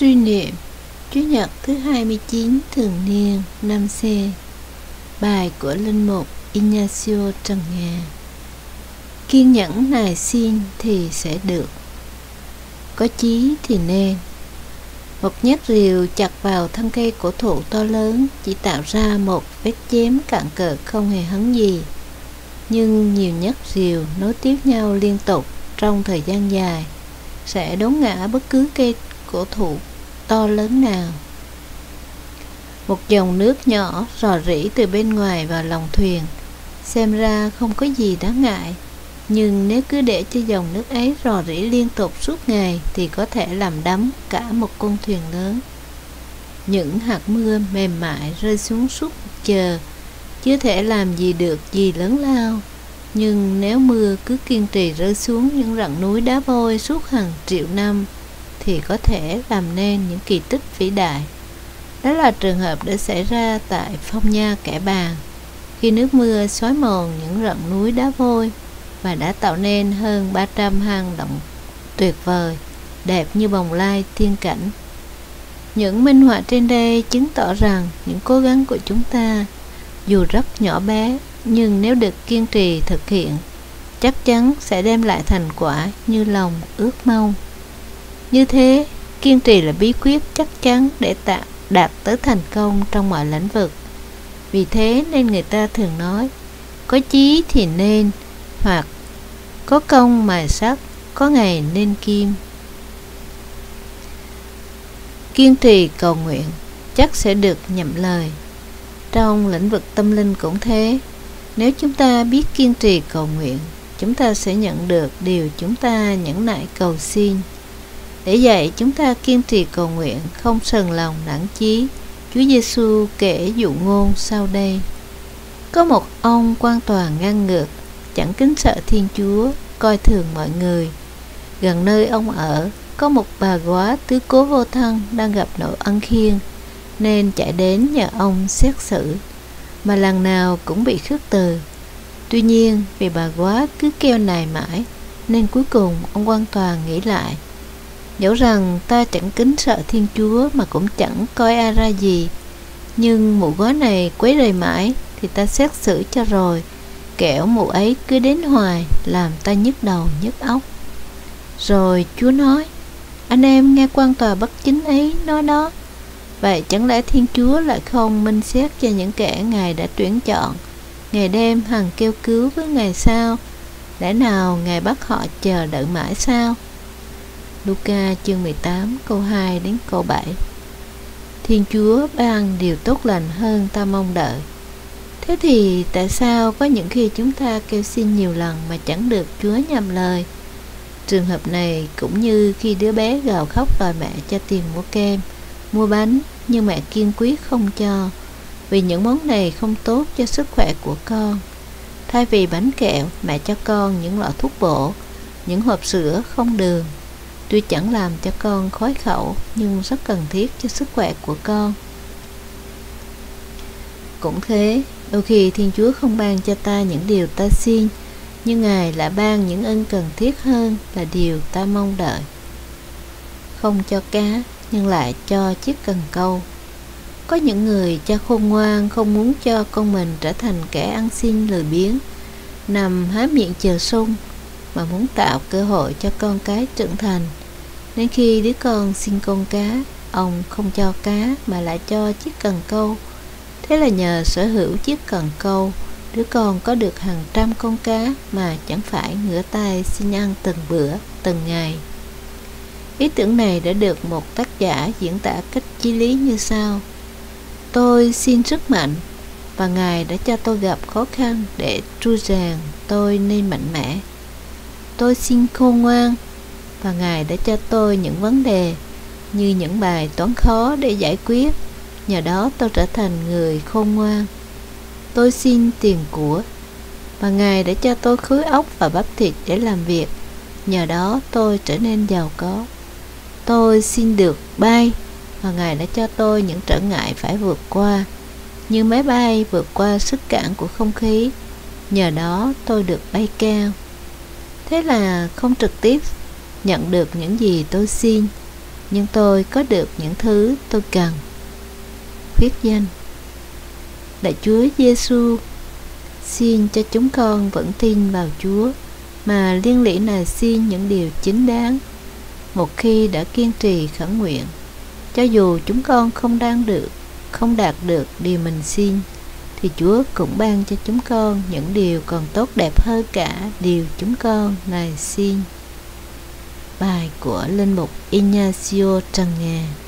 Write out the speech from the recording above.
Suy niệm. Chủ nhật thứ 29 thường niên, năm C. Bài của Linh Mục Ignacio Trần Nga Kiên nhẫn nài xin thì sẽ được. Có chí thì nên. Một nhát rìu chặt vào thân cây cổ thụ to lớn Chỉ tạo ra một vết chém cạn cợt không hề hấn gì. Nhưng nhiều nhát rìu nối tiếp nhau liên tục trong thời gian dài Sẽ đốn ngã bất cứ cây cổ thụ to lớn nào. Một dòng nước nhỏ rò rỉ từ bên ngoài vào lòng thuyền. Xem ra không có gì đáng ngại. Nhưng nếu cứ để cho dòng nước ấy rò rỉ liên tục suốt ngày thì có thể làm đắm cả một con thuyền lớn. Những hạt mưa mềm mại rơi xuống suốt một giờ. Chưa thể làm gì được gì lớn lao. Nhưng nếu mưa cứ kiên trì rơi xuống những rặng núi đá vôi suốt hàng triệu năm thì có thể làm nên những kỳ tích vĩ đại. Đó là trường hợp đã xảy ra tại Phong Nha Kẻ Bàng, khi nước mưa xói mòn những rặng núi đá vôi và đã tạo nên hơn 300 hang động tuyệt vời, đẹp như bồng lai thiên cảnh. Những minh họa trên đây chứng tỏ rằng những cố gắng của chúng ta, dù rất nhỏ bé, nhưng nếu được kiên trì thực hiện, chắc chắn sẽ đem lại thành quả như lòng ước mong. Như thế, kiên trì là bí quyết chắc chắn để tạo đạt tới thành công trong mọi lĩnh vực. Vì thế nên người ta thường nói, có chí thì nên, hoặc có công mà sắc, có ngày nên kim. Kiên trì cầu nguyện chắc sẽ được nhậm lời. Trong lĩnh vực tâm linh cũng thế, nếu chúng ta biết kiên trì cầu nguyện, chúng ta sẽ nhận được điều chúng ta nhẫn nại cầu xin. Để vậy chúng ta kiên trì cầu nguyện không sờn lòng nản chí. Chúa Giêsu kể dụ ngôn sau đây. Có một ông quan toàn ngang ngược, chẳng kính sợ Thiên Chúa, coi thường mọi người. Gần nơi ông ở, có một bà góa tứ cố vô thân đang gặp nỗi ân khiên, nên chạy đến nhờ ông xét xử, mà lần nào cũng bị khước từ. Tuy nhiên, vì bà góa cứ kêu nài mãi, nên cuối cùng ông quan toàn nghĩ lại Dẫu rằng ta chẳng kính sợ Thiên Chúa mà cũng chẳng coi ai ra gì. Nhưng mụ gói này quấy rầy mãi thì ta xét xử cho rồi. Kẻo mụ ấy cứ đến hoài làm ta nhức đầu, nhức óc. Rồi Chúa nói, Anh em nghe quan tòa bất chính ấy nói đó. Vậy chẳng lẽ Thiên Chúa lại không minh xét cho những kẻ Ngài đã tuyển chọn Ngày đêm hằng kêu cứu với Ngài sao? Lẽ nào Ngài bắt họ chờ đợi mãi sao? Luca chương 18 câu 2 đến câu 7 Thiên Chúa ban điều tốt lành hơn ta mong đợi. Thế thì tại sao có những khi chúng ta kêu xin nhiều lần mà chẳng được Chúa nhầm lời? Trường hợp này cũng như khi đứa bé gào khóc đòi mẹ cho tiền mua kem, mua bánh Nhưng mẹ kiên quyết không cho Vì những món này không tốt cho sức khỏe của con. Thay vì bánh kẹo, mẹ cho con những loại thuốc bổ Những hộp sữa không đường. Tuy chẳng làm cho con khói khẩu nhưng rất cần thiết cho sức khỏe của con. Cũng thế, đôi khi Thiên Chúa không ban cho ta những điều ta xin, nhưng Ngài lại ban những ân cần thiết hơn là điều ta mong đợi. Không cho cá, nhưng lại cho chiếc cần câu. Có những người cha khôn ngoan không muốn cho con mình trở thành kẻ ăn xin lười biếng, nằm há miệng chờ sung, mà muốn tạo cơ hội cho con cái trưởng thành Đến khi đứa con xin con cá Ông không cho cá mà lại cho chiếc cần câu. Thế là nhờ sở hữu chiếc cần câu Đứa con có được hàng trăm con cá Mà chẳng phải ngửa tay xin ăn từng bữa, từng ngày. Ý tưởng này đã được một tác giả diễn tả cách chi lý như sau. Tôi xin sức mạnh Và Ngài đã cho tôi gặp khó khăn để tru ràng tôi nên mạnh mẽ. Tôi xin khôn ngoan và Ngài đã cho tôi những vấn đề như những bài toán khó để giải quyết. Nhờ đó tôi trở thành người khôn ngoan. Tôi xin tiền của và Ngài đã cho tôi khối óc và bắp thịt để làm việc. Nhờ đó tôi trở nên giàu có. Tôi xin được bay và Ngài đã cho tôi những trở ngại phải vượt qua, như máy bay vượt qua sức cản của không khí. Nhờ đó tôi được bay cao. Thế là không trực tiếp nhận được những gì tôi xin nhưng tôi có được những thứ tôi cần. Khuyết danh đại Chúa Giêsu, xin cho chúng con vẫn tin vào Chúa mà liên lỉ này xin những điều chính đáng. Một khi đã kiên trì khẩn nguyện, cho dù chúng con không đang được, không đạt được điều mình xin, thì Chúa cũng ban cho chúng con những điều còn tốt đẹp hơn cả điều chúng con này xin. Bài của Linh Mục Ignacio Trần Nga.